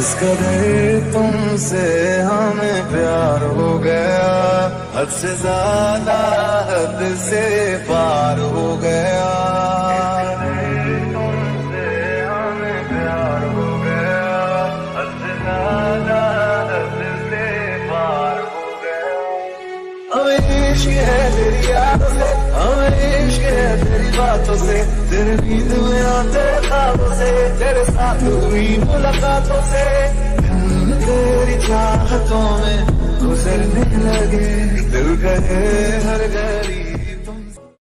किस कदर तुमसे हमें प्यार हो गया। हद से ज़्यादा हद से पार हो गया। हमें प्यार हो बातों से, तेरे नींद में आते खाबों से, तेरे साथ हुई मुलाकातों से। तेरी चाहतों में गुजरने लगे, दिल कहे